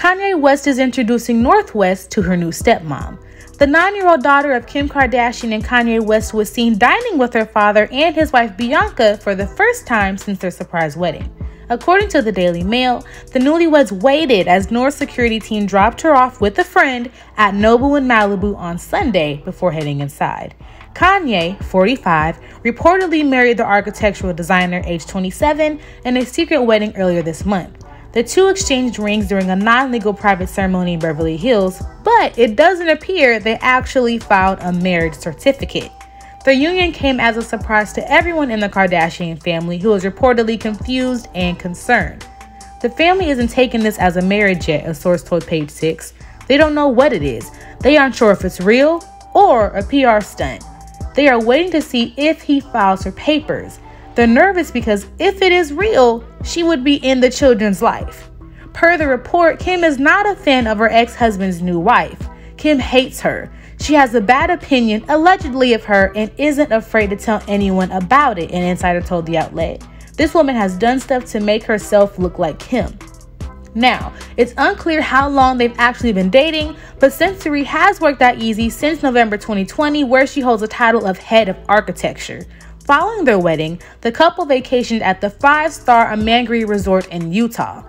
Kanye West is introducing North West to her new stepmom. The nine year old daughter of Kim Kardashian and Kanye West was seen dining with her father and his wife Bianca for the first time since their surprise wedding. According to the Daily Mail, the newlyweds waited as North security team dropped her off with a friend at Nobu in Malibu on Sunday before heading inside. Kanye, 45, reportedly married the architectural designer, age 27, in a secret wedding earlier this month. The two exchanged rings during a non legal private ceremony in Beverly Hills, but it doesn't appear they actually filed a marriage certificate. The union came as a surprise to everyone in the Kardashian family who was reportedly confused and concerned. The family isn't taking this as a marriage yet, a source told Page Six. They don't know what it is. They aren't sure if it's real or a PR stunt. They are waiting to see if he files her papers. They're nervous because if it is real, she would be in the children's life. Per the report, Kim is not a fan of her ex husband's new wife. Kim hates her. She has a bad opinion, allegedly, of her and isn't afraid to tell anyone about it, an insider told the outlet. This woman has done stuff to make herself look like Kim. Now, it's unclear how long they've actually been dating, but Censori has worked out Yeezy since November 2020, where she holds the title of head of architecture. Following their wedding, the couple vacationed at the five star Amangiri Resort in Utah.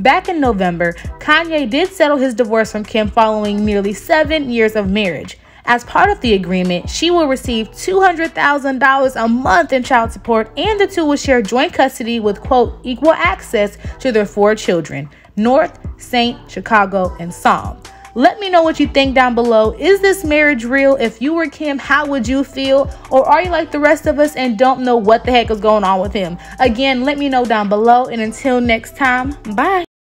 Back in November, Kanye did settle his divorce from Kim following nearly seven years of marriage. As part of the agreement, she will receive $200,000 a month in child support, and the two will share joint custody with, quote, equal access to their four children North, Saint, Chicago, and Psalm. Let me know what you think down below. Is this marriage real? If you were Kim, how would you feel? Or are you like the rest of us and don't know what the heck is going on with him? Again, let me know down below. And until next time, bye.